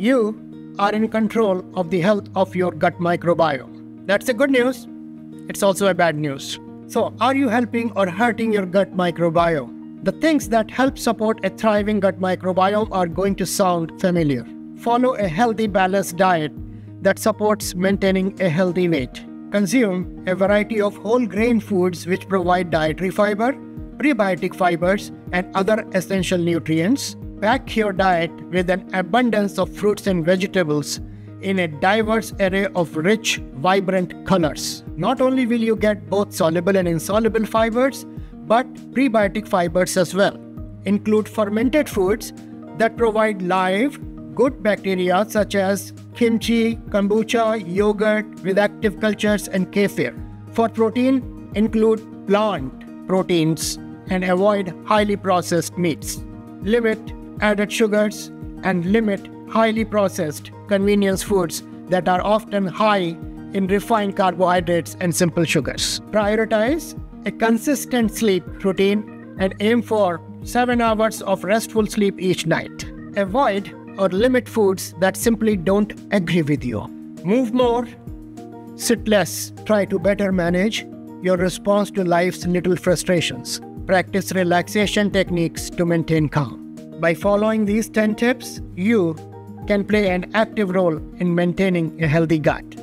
you are in control of the health of your gut microbiome. That's a good news. It's also a bad news. So, are you helping or hurting your gut microbiome? The things that help support a thriving gut microbiome are going to sound familiar. Follow a healthy, balanced diet that supports maintaining a healthy weight. Consume a variety of whole grain foods which provide dietary fiber, prebiotic fibers, and other essential nutrients. Pack your diet with an abundance of fruits and vegetables in a diverse array of rich, vibrant colors. Not only will you get both soluble and insoluble fibers, but prebiotic fibers as well. Include fermented foods that provide live, good bacteria such as kimchi, kombucha, yogurt with active cultures, and kefir. For protein, include plant proteins and avoid highly processed meats. Limit added sugars and limit highly processed convenience foods that are often high in refined carbohydrates and simple sugars. Prioritize a consistent sleep routine and aim for 7 hours of restful sleep each night. Avoid or limit foods that simply don't agree with you. Move more, sit less, try to better manage your response to life's little frustrations. Practice relaxation techniques to maintain calm. By following these 10 tips, you can play an active role in maintaining a healthy gut.